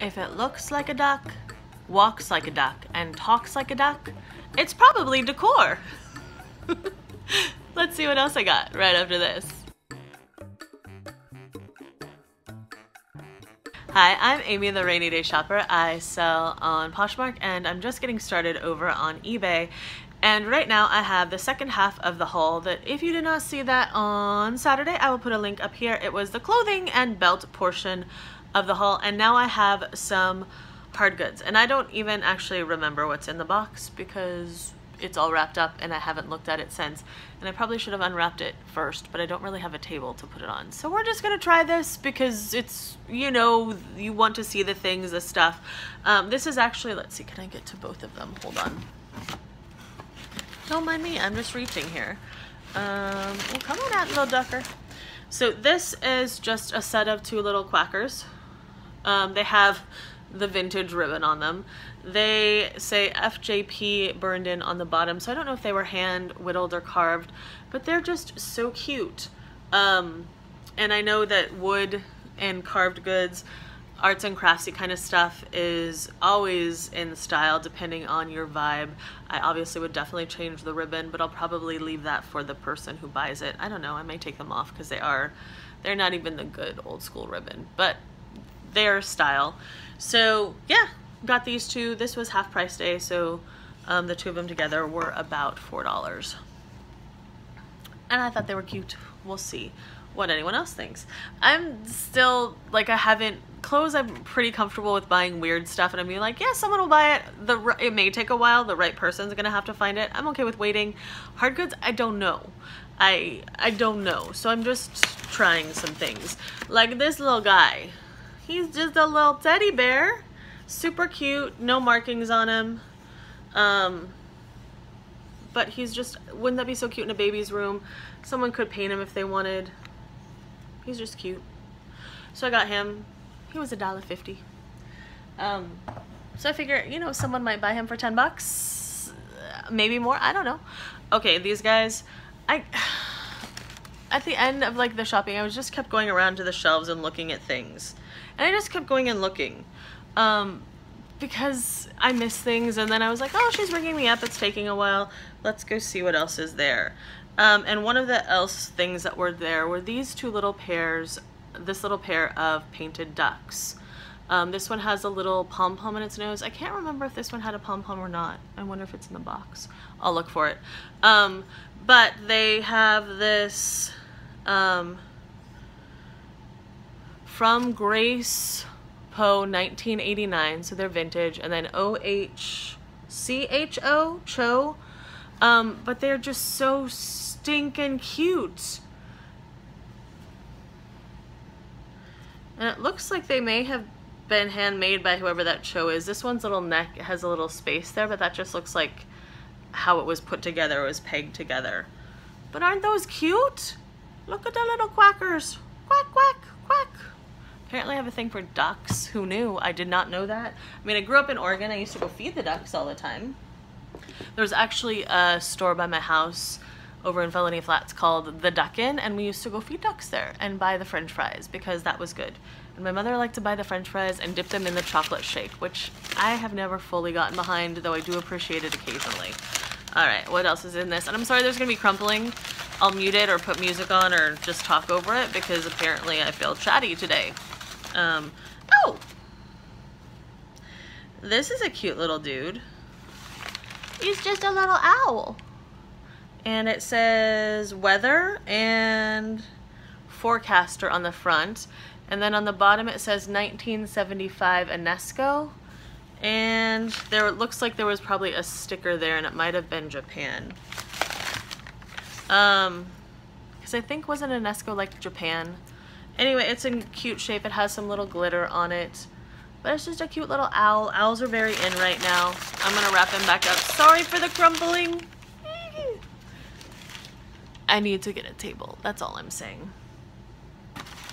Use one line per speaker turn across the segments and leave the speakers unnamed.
If it looks like a duck, walks like a duck, and talks like a duck, it's probably decor. Let's see what else I got right after this. Hi, I'm Amy the Rainy Day Shopper. I sell on Poshmark and I'm just getting started over on eBay. And right now I have the second half of the haul that if you did not see that on Saturday, I will put a link up here. It was the clothing and belt portion of the haul. And now I have some hard goods. And I don't even actually remember what's in the box because it's all wrapped up and I haven't looked at it since. And I probably should have unwrapped it first, but I don't really have a table to put it on. So we're just gonna try this because it's, you know, you want to see the things, the stuff. Um, this is actually, let's see, can I get to both of them? Hold on. Don't mind me, I'm just reaching here. Um, well, come on out, little ducker. So this is just a set of two little quackers. Um, they have the vintage ribbon on them. They say FJP burned in on the bottom, so I don't know if they were hand whittled or carved, but they're just so cute. Um, and I know that wood and carved goods, arts and craftsy kind of stuff is always in style depending on your vibe. I obviously would definitely change the ribbon, but I'll probably leave that for the person who buys it. I don't know, I may take them off because they are, they're not even the good old school ribbon, but their style. So yeah, got these two. This was half price day, so um, the two of them together were about $4. And I thought they were cute. We'll see what anyone else thinks. I'm still, like, I haven't, clothes I'm pretty comfortable with buying weird stuff and I'm being like, yeah, someone will buy it. The It may take a while. The right person's gonna have to find it. I'm okay with waiting. Hard goods, I don't know. I, I don't know. So I'm just trying some things. Like this little guy. He's just a little teddy bear super cute, no markings on him. Um, but he's just, wouldn't that be so cute in a baby's room? Someone could paint him if they wanted. He's just cute. So I got him. He was a dollar fifty. Um, so I figure, you know, someone might buy him for 10 bucks, maybe more, I don't know. Okay, these guys, I, at the end of like the shopping, I was just kept going around to the shelves and looking at things. And I just kept going and looking um, because I miss things and then I was like, oh, she's ringing me up. It's taking a while. Let's go see what else is there. Um, and one of the else things that were there were these two little pairs, this little pair of painted ducks. Um, this one has a little pom-pom in its nose. I can't remember if this one had a pom-pom or not. I wonder if it's in the box. I'll look for it. Um, but they have this um, from Grace Poe 1989, so they're vintage, and then O-H-C-H-O, Cho, um, but they're just so stinking cute. And it looks like they may have been handmade by whoever that Cho is. This one's little neck has a little space there, but that just looks like how it was put together, it was pegged together. But aren't those cute? Look at the little quackers. Quack, quack, quack. Apparently I have a thing for ducks. Who knew? I did not know that. I mean, I grew up in Oregon. I used to go feed the ducks all the time. There was actually a store by my house over in Felony Flats called The Duckin, and we used to go feed ducks there and buy the french fries because that was good. And my mother liked to buy the french fries and dip them in the chocolate shake, which I have never fully gotten behind, though I do appreciate it occasionally. All right, what else is in this? And I'm sorry there's gonna be crumpling. I'll mute it or put music on or just talk over it because apparently I feel chatty today. Um, oh! This is a cute little dude. He's just a little owl. And it says weather and forecaster on the front. And then on the bottom it says 1975 Enesco. And there looks like there was probably a sticker there and it might have been Japan. Um, because I think wasn't Enesco like Japan? Anyway, it's in cute shape. It has some little glitter on it. But it's just a cute little owl. Owls are very in right now. I'm going to wrap him back up. Sorry for the crumbling. I need to get a table. That's all I'm saying.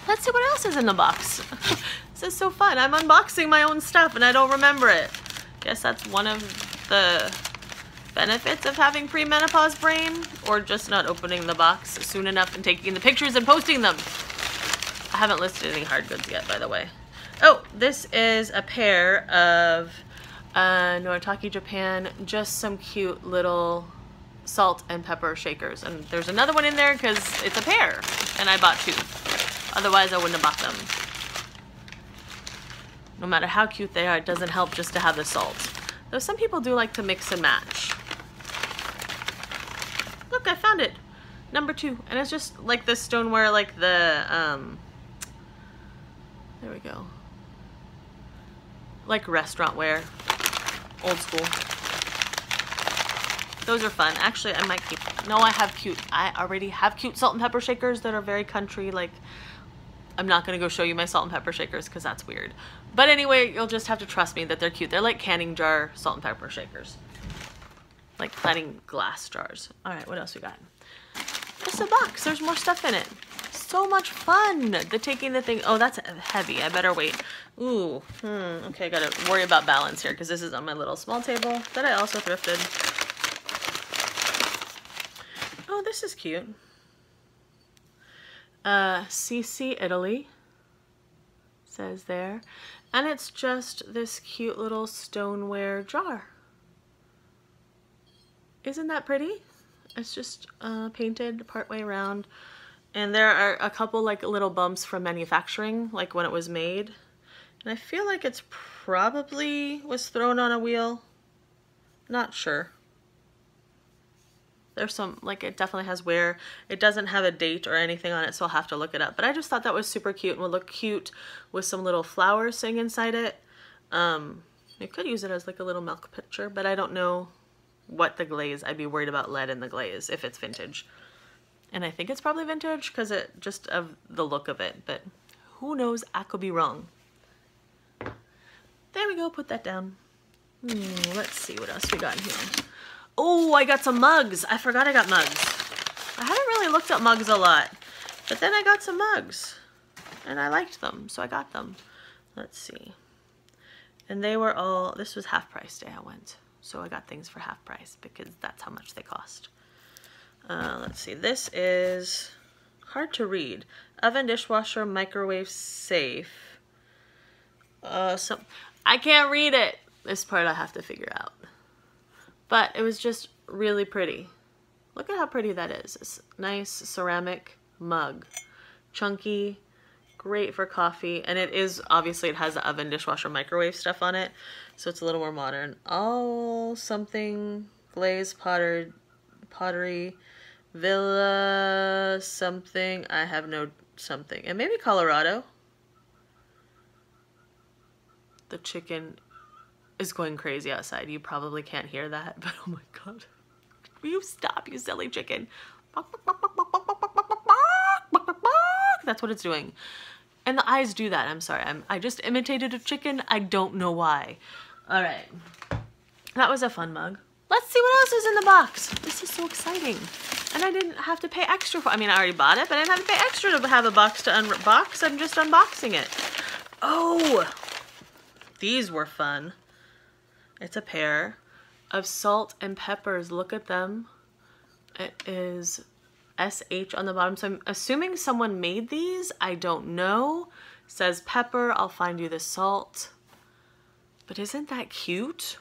Let's see what else is in the box. this is so fun. I'm unboxing my own stuff and I don't remember it. Guess that's one of the benefits of having pre-menopause brain or just not opening the box soon enough and taking the pictures and posting them. I haven't listed any hard goods yet, by the way. Oh, this is a pair of uh, Noritake Japan, just some cute little salt and pepper shakers. And there's another one in there because it's a pair, and I bought two. Otherwise, I wouldn't have bought them. No matter how cute they are, it doesn't help just to have the salt. Though some people do like to mix and match. Look, I found it. Number two. And it's just like the stoneware, like the, um, there we go. Like restaurant ware. Old school. Those are fun. Actually, I might keep, no, I have cute, I already have cute salt and pepper shakers that are very country, like, I'm not to go show you my salt and pepper shakers because that's weird. But anyway, you'll just have to trust me that they're cute. They're like canning jar salt and pepper shakers. Like planting glass jars. All right, what else we got? Just a box. There's more stuff in it. So much fun. The taking the thing. Oh, that's heavy. I better wait. Ooh. Hmm. Okay, I got to worry about balance here because this is on my little small table that I also thrifted. Oh, this is cute. Uh, CC Italy says there. And it's just this cute little stoneware jar. Isn't that pretty? It's just uh, painted partway around. And there are a couple like little bumps from manufacturing, like when it was made. And I feel like it's probably was thrown on a wheel. Not sure. There's some, like it definitely has wear. It doesn't have a date or anything on it, so I'll have to look it up. But I just thought that was super cute and would look cute with some little flowers sitting inside it. Um, you could use it as like a little milk pitcher, but I don't know what the glaze. I'd be worried about lead in the glaze if it's vintage. And I think it's probably vintage because it just of the look of it, but who knows? I could be wrong. There we go, put that down. Hmm, let's see what else we got here. Oh, I got some mugs. I forgot I got mugs. I haven't really looked at mugs a lot, but then I got some mugs and I liked them, so I got them. Let's see. And they were all, this was half price day I went. So I got things for half price because that's how much they cost. Uh, let's see, this is hard to read. Oven, dishwasher, microwave safe. Uh, some, I can't read it. This part I have to figure out. But it was just really pretty. Look at how pretty that is. It's nice ceramic mug. Chunky, great for coffee. And it is, obviously it has the oven, dishwasher, microwave stuff on it. So it's a little more modern. All something glazed potter, pottery, villa, something. I have no something. And maybe Colorado. The chicken is going crazy outside. You probably can't hear that, but oh my god. Will you stop, you silly chicken? That's what it's doing. And the eyes do that. I'm sorry. I'm, I just imitated a chicken. I don't know why. All right. That was a fun mug. Let's see what else is in the box. This is so exciting. And I didn't have to pay extra for I mean, I already bought it, but I didn't have to pay extra to have a box to unbox. I'm just unboxing it. Oh, these were fun. It's a pair of salt and peppers. Look at them. It is SH on the bottom. So I'm assuming someone made these. I don't know. says pepper. I'll find you the salt. But isn't that cute?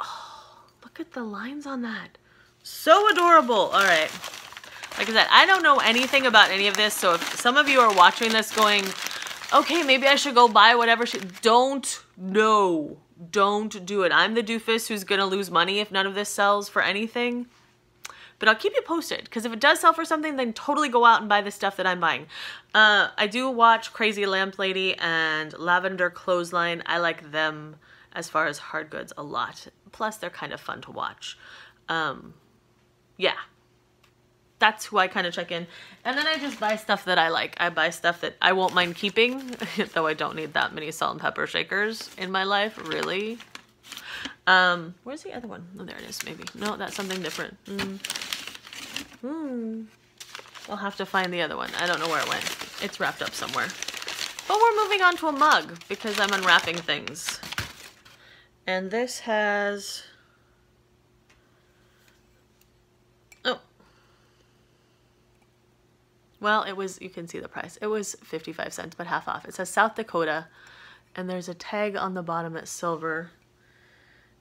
Oh, look at the lines on that. So adorable. All right. Like I said, I don't know anything about any of this. So if some of you are watching this going, okay, maybe I should go buy whatever. Don't. No. Don't do it. I'm the doofus who's going to lose money if none of this sells for anything. But I'll keep you posted because if it does sell for something, then totally go out and buy the stuff that I'm buying. Uh, I do watch Crazy Lamp Lady and Lavender Clothesline. I like them as far as hard goods a lot. Plus, they're kind of fun to watch. Um, yeah, that's who I kind of check in. And then I just buy stuff that I like. I buy stuff that I won't mind keeping, though I don't need that many salt and pepper shakers in my life, really. Um, where's the other one? Oh, there it is, maybe. No, that's something different. Hmm. Hmm. I'll have to find the other one. I don't know where it went. It's wrapped up somewhere. But we're moving on to a mug because I'm unwrapping things. And this has well, it was, you can see the price. It was 55 cents, but half off. It says South Dakota, and there's a tag on the bottom that's silver.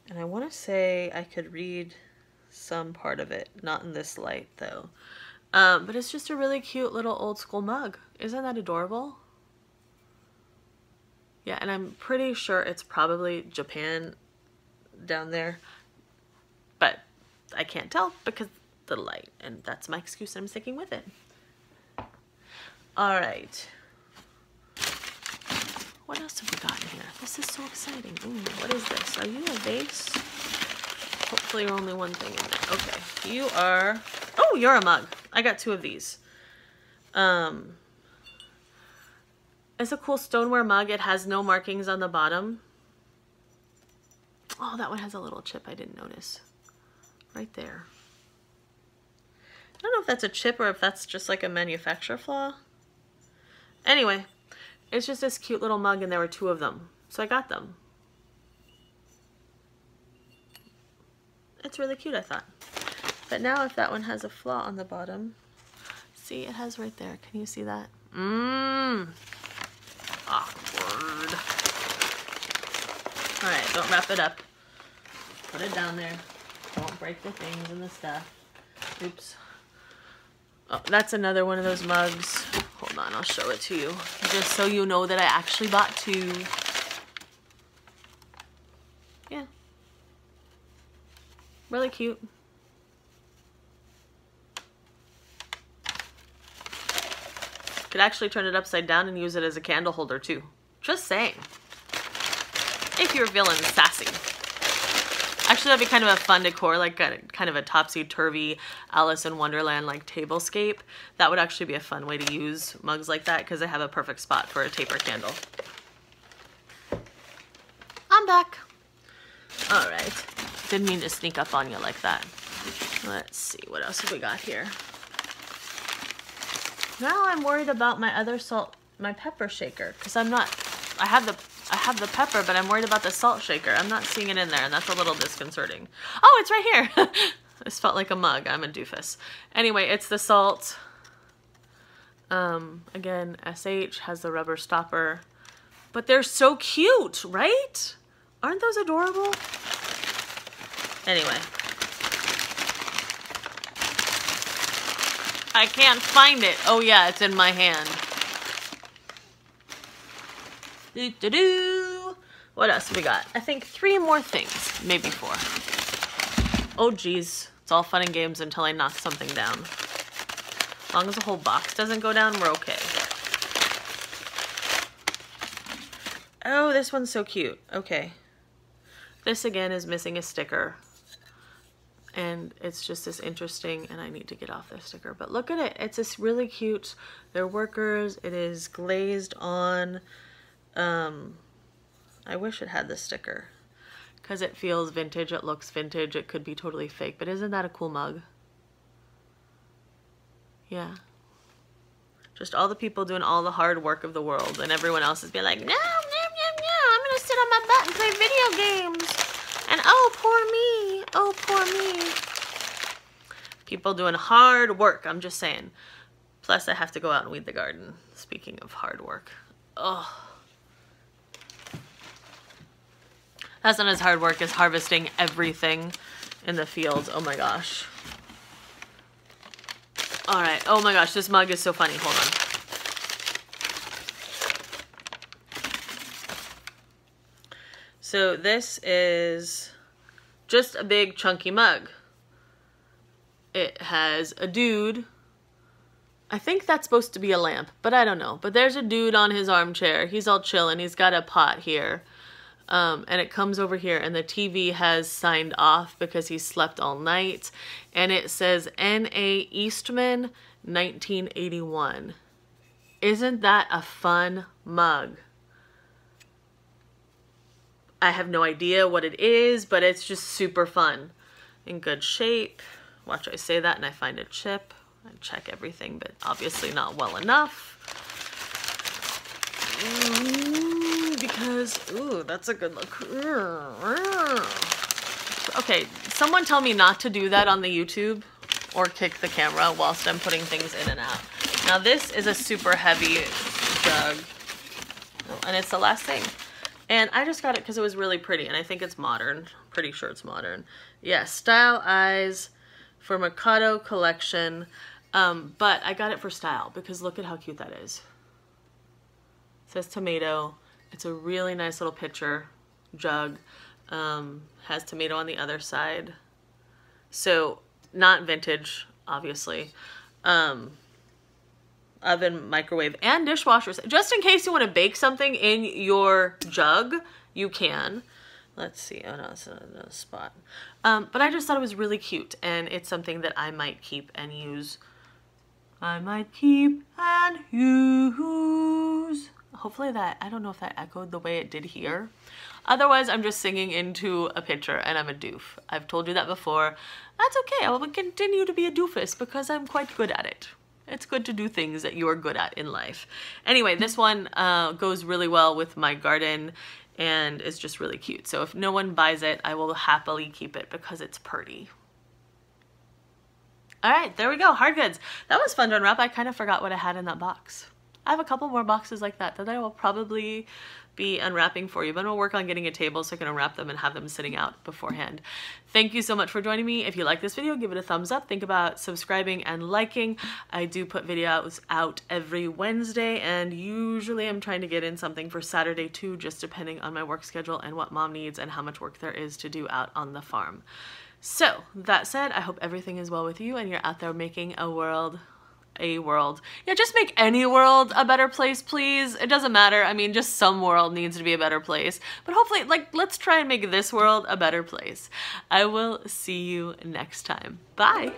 And I want to say I could read some part of it, not in this light though. Um, but it's just a really cute little old school mug. Isn't that adorable? Yeah, and I'm pretty sure it's probably Japan down there. But I can't tell because the light, and that's my excuse and I'm sticking with it. All right. What else have we got in here? This is so exciting. Ooh, what is this? Are you a vase? Hopefully only one thing in there. Okay, you are... Oh, you're a mug. I got two of these. Um, it's a cool stoneware mug. It has no markings on the bottom. Oh, that one has a little chip I didn't notice. Right there. I don't know if that's a chip or if that's just like a manufacturer flaw. Anyway, it's just this cute little mug and there were two of them. So I got them. It's really cute, I thought. But now if that one has a flaw on the bottom, see, it has right there. Can you see that? Mmm. Awkward. All right, don't wrap it up. Put it down there. Don't break the things and the stuff. Oops. Oh, that's another one of those mugs. Hold on, I'll show it to you. Just so you know that I actually bought two. Yeah. Really cute. Could actually turn it upside down and use it as a candle holder too. Just saying. If you're feeling sassy. Actually, that'd be kind of a fun decor, like a, kind of a topsy-turvy Alice in Wonderland like tablescape. That would actually be a fun way to use mugs like that because they have a perfect spot for a taper candle. I'm back. All right. Didn't mean to sneak up on you like that. Let's see, what else have we got here? Now I'm worried about my other salt, my pepper shaker, because I'm not, I have the, I have the pepper, but I'm worried about the salt shaker. I'm not seeing it in there, and that's a little disconcerting. Oh, it's right here. this felt like a mug. I'm a doofus. Anyway, it's the salt. Um, again, SH has the rubber stopper, but they're so cute, right? Aren't those adorable? Anyway, I can't find it. Oh yeah, it's in my hand. Doo -doo -doo. What else we got? I think three more things, maybe four. Oh geez, it's all fun and games until I knock something down. As long as the whole box doesn't go down, we're okay. Oh, this one's so cute. Okay. This again is missing a sticker and it's just this interesting and I need to get off this sticker but look at it it's this really cute they're workers it is glazed on um I wish it had the sticker because it feels vintage it looks vintage it could be totally fake but isn't that a cool mug yeah just all the people doing all the hard work of the world and everyone else is being like no no no no I'm gonna sit on my butt and play video games and oh, poor me. Oh, poor me. People doing hard work, I'm just saying. Plus, I have to go out and weed the garden. Speaking of hard work. Oh. That's not as hard work as harvesting everything in the fields. Oh my gosh. All right. Oh my gosh, this mug is so funny. Hold on. So this is just a big chunky mug. It has a dude. I think that's supposed to be a lamp, but I don't know. But there's a dude on his armchair. He's all chilling. He's got a pot here. Um, and it comes over here and the TV has signed off because he slept all night. And it says N.A. Eastman 1981. Isn't that a fun mug? I have no idea what it is, but it's just super fun. In good shape. Watch I say that and I find a chip. I check everything, but obviously not well enough. Ooh, because, ooh, that's a good look. Okay, someone tell me not to do that on the YouTube or kick the camera whilst I'm putting things in and out. Now this is a super heavy jug. And it's the last thing. And I just got it because it was really pretty and I think it's modern. Pretty sure it's modern. Yeah, Style Eyes for Mikado collection. Um, but I got it for style because look at how cute that is. It says tomato. It's a really nice little pitcher jug. Um, has tomato on the other side. So not vintage, obviously. Um, oven, microwave, and dishwashers. Just in case you want to bake something in your jug, you can. Let's see. Oh no, it's another spot. Um, but I just thought it was really cute, and it's something that I might keep and use. I might keep and use. Hopefully that, I don't know if that echoed the way it did here. Otherwise, I'm just singing into a picture and I'm a doof. I've told you that before. That's okay. I will continue to be a doofus because I'm quite good at it. It's good to do things that you are good at in life. Anyway, this one uh, goes really well with my garden and is just really cute. So if no one buys it, I will happily keep it because it's pretty. All right, there we go, hard goods. That was fun to unwrap. I kind of forgot what I had in that box. I have a couple more boxes like that that I will probably be unwrapping for you, but I'll work on getting a table so I can unwrap them and have them sitting out beforehand. Thank you so much for joining me. If you like this video, give it a thumbs up. Think about subscribing and liking. I do put videos out every Wednesday and usually I'm trying to get in something for Saturday too, just depending on my work schedule and what mom needs and how much work there is to do out on the farm. So that said, I hope everything is well with you and you're out there making a world a world. Yeah, just make any world a better place, please. It doesn't matter. I mean, just some world needs to be a better place. But hopefully, like, let's try and make this world a better place. I will see you next time. Bye.